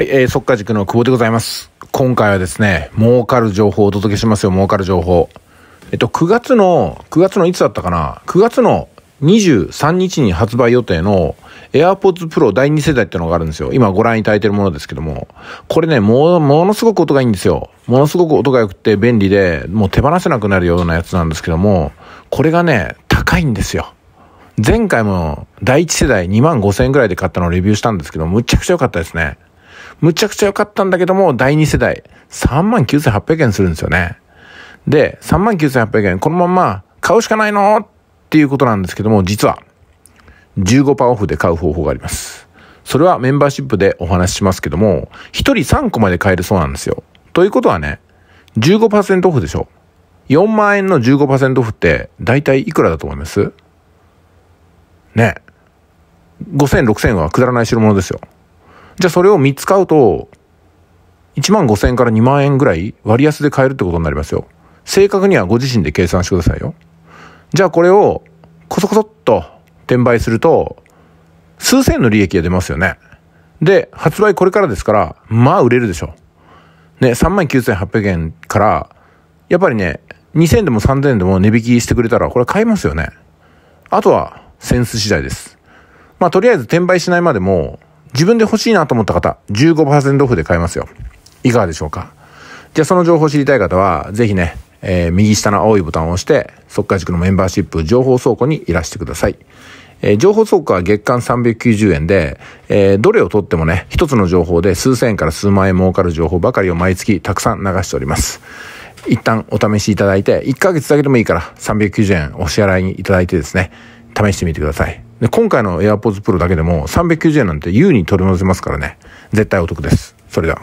はい、えー、速稼塾の久保でございます。今回はですね、儲かる情報をお届けしますよ、儲かる情報。えっと、9月の、9月のいつだったかな ?9 月の23日に発売予定の AirPods Pro 第2世代ってのがあるんですよ。今ご覧いただいてるものですけども。これね、も、ものすごく音がいいんですよ。ものすごく音が良くて便利で、もう手放せなくなるようなやつなんですけども、これがね、高いんですよ。前回も第1世代2万5千円ぐらいで買ったのをレビューしたんですけど、むちゃくちゃ良かったですね。むちゃくちゃ良かったんだけども、第2世代、39,800円するんですよね。で、39,800円、このまま買うしかないの？っていうことなんですけども、実は、15%オフで買う方法があります。それはメンバーシップでお話ししますけども、1人3個まで買えるそうなんですよ。ということはね、15%オフでしょ。4万円の15%オフって、だいたいいくらだと思います？ね。5000、6000はくだらない代物ですよ。じゃあそれを3つ買うと、1万5000円から2万円ぐらい割安で買えるってことになりますよ。正確にはご自身で計算してくださいよ。じゃあこれをコソコソっと転売すると、数千の利益が出ますよね。で、発売これからですから、まあ売れるでしょう。ね、39,800円から、やっぱりね、2000でも3000でも値引きしてくれたら、これ買いますよね。あとは、センス次第です。まあとりあえず転売しないまでも、自分で欲しいなと思った方、15%オフで買えますよ。いかがでしょうか？じゃあその情報を知りたい方は、ぜひね、えー、右下の青いボタンを押して、速稼塾のメンバーシップ情報倉庫にいらしてください。えー、情報倉庫は月間390円で、えー、どれを取ってもね、一つの情報で数千円から数万円儲かる情報ばかりを毎月たくさん流しております。一旦お試しいただいて、1ヶ月だけでもいいから390円お支払いにいただいてですね、試してみてください。で、今回の AirPods Pro だけでも390円なんて優に取り戻せますからね。絶対お得です。それでは。